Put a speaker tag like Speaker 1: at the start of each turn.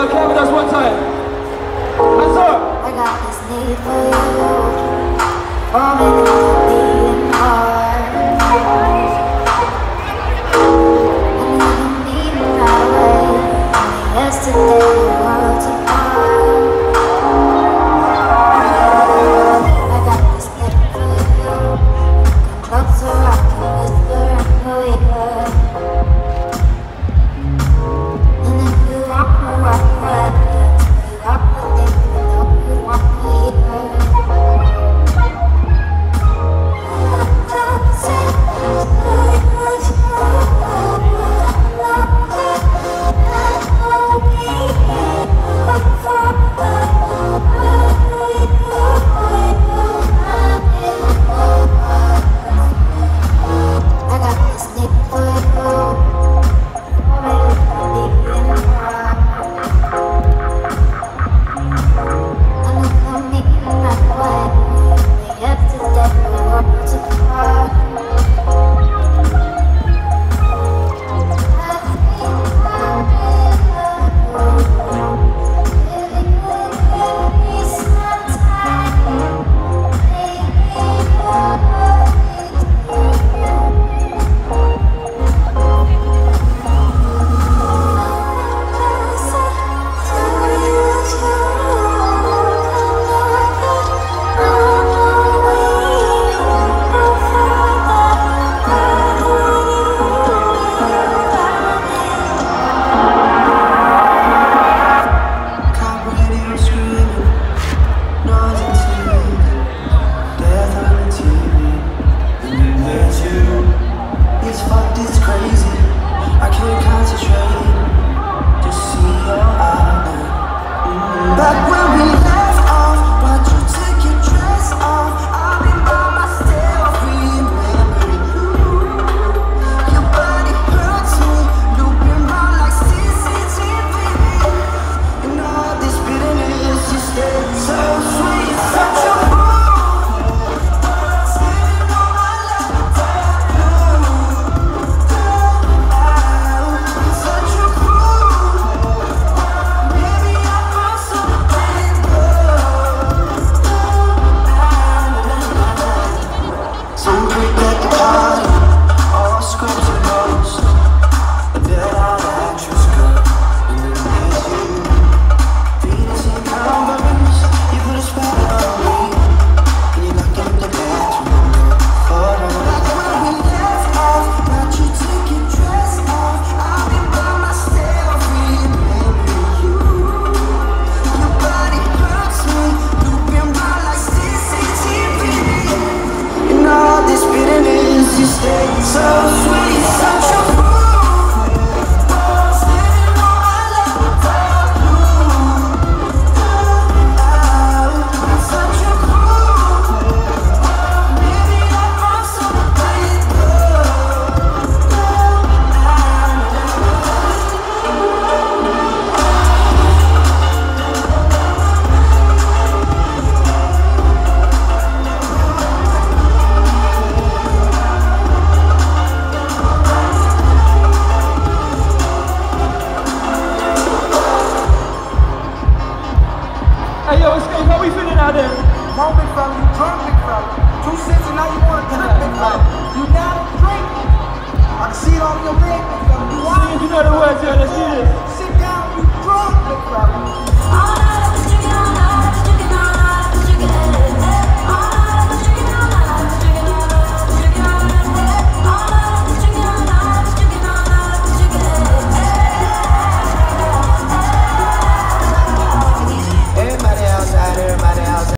Speaker 1: Y'all clap with us one time. Hands up.
Speaker 2: I got this need for you. Falling into being hard. I
Speaker 3: never mean my way. Yesterday, the world took stay so sweet.
Speaker 1: Hey, yo, Escape, how we feeling out there?
Speaker 4: Moment big fella, you drunk, big fella. Two cents and now you want to trip, big fella. You down to drink. I can see it on your leg, big fella. You
Speaker 1: see, you know the words, yo, let's do this.
Speaker 4: Sit down, you drunk, big fella.